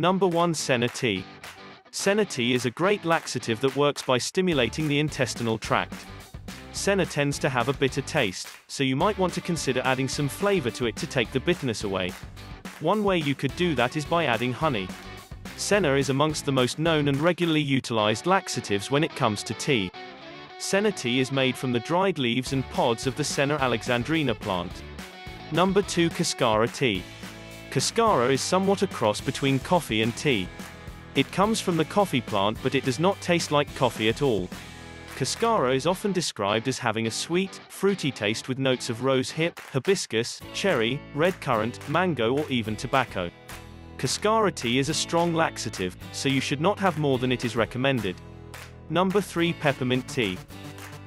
Number 1 Senna Tea. Senna tea is a great laxative that works by stimulating the intestinal tract. Senna tends to have a bitter taste, so you might want to consider adding some flavor to it to take the bitterness away. One way you could do that is by adding honey. Senna is amongst the most known and regularly utilized laxatives when it comes to tea. Senna tea is made from the dried leaves and pods of the Senna alexandrina plant. Number 2 Cascara tea. Cascara is somewhat a cross between coffee and tea. It comes from the coffee plant but it does not taste like coffee at all. Cascara is often described as having a sweet, fruity taste with notes of rose hip, hibiscus, cherry, red currant, mango or even tobacco. Cascara tea is a strong laxative, so you should not have more than it is recommended. Number 3 Peppermint Tea.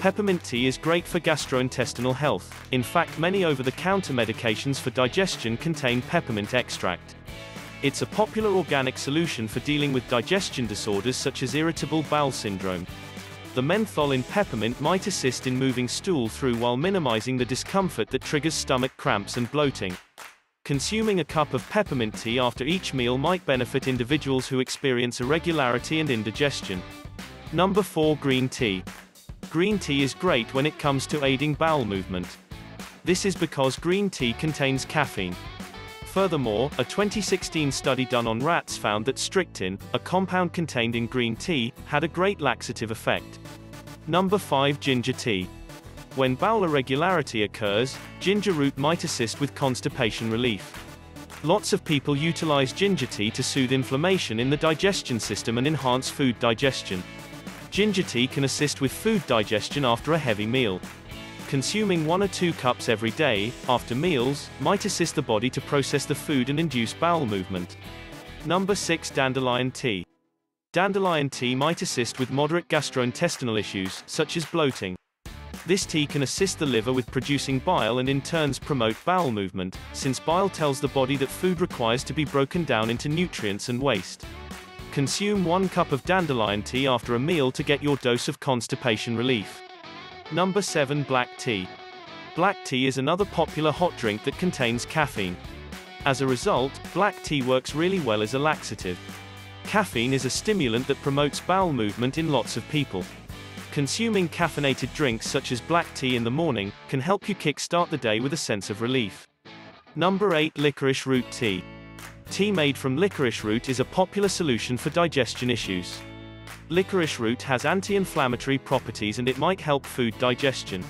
Peppermint tea is great for gastrointestinal health, in fact many over-the-counter medications for digestion contain peppermint extract. It's a popular organic solution for dealing with digestion disorders such as irritable bowel syndrome. The menthol in peppermint might assist in moving stool through while minimizing the discomfort that triggers stomach cramps and bloating. Consuming a cup of peppermint tea after each meal might benefit individuals who experience irregularity and indigestion. Number 4 Green Tea. Green tea is great when it comes to aiding bowel movement. This is because green tea contains caffeine. Furthermore, a 2016 study done on rats found that strychnine, a compound contained in green tea, had a great laxative effect. Number 5 Ginger Tea. When bowel irregularity occurs, ginger root might assist with constipation relief. Lots of people utilize ginger tea to soothe inflammation in the digestion system and enhance food digestion. Ginger tea can assist with food digestion after a heavy meal. Consuming one or two cups every day, after meals, might assist the body to process the food and induce bowel movement. Number 6 Dandelion Tea. Dandelion tea might assist with moderate gastrointestinal issues, such as bloating. This tea can assist the liver with producing bile and in turns promote bowel movement, since bile tells the body that food requires to be broken down into nutrients and waste. Consume one cup of dandelion tea after a meal to get your dose of constipation relief. Number 7 Black Tea. Black tea is another popular hot drink that contains caffeine. As a result, black tea works really well as a laxative. Caffeine is a stimulant that promotes bowel movement in lots of people. Consuming caffeinated drinks such as black tea in the morning can help you kickstart the day with a sense of relief. Number 8 Licorice Root Tea. Tea made from licorice root is a popular solution for digestion issues. Licorice root has anti-inflammatory properties and it might help food digestion.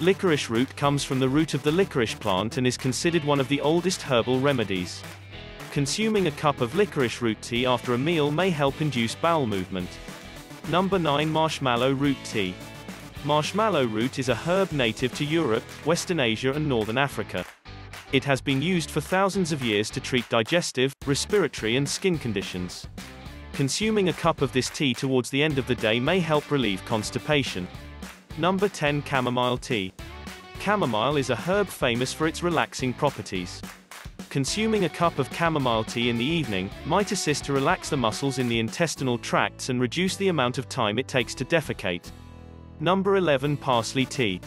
Licorice root comes from the root of the licorice plant and is considered one of the oldest herbal remedies. Consuming a cup of licorice root tea after a meal may help induce bowel movement. Number 9 Marshmallow Root Tea. Marshmallow root is a herb native to Europe, Western Asia and Northern Africa. It has been used for thousands of years to treat digestive, respiratory and skin conditions. Consuming a cup of this tea towards the end of the day may help relieve constipation. Number 10 Chamomile Tea. Chamomile is a herb famous for its relaxing properties. Consuming a cup of chamomile tea in the evening might assist to relax the muscles in the intestinal tracts and reduce the amount of time it takes to defecate. Number 11 Parsley Tea.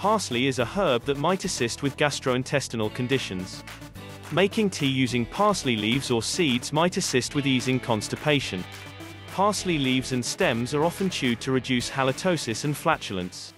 Parsley is a herb that might assist with gastrointestinal conditions. Making tea using parsley leaves or seeds might assist with easing constipation. Parsley leaves and stems are often chewed to reduce halitosis and flatulence.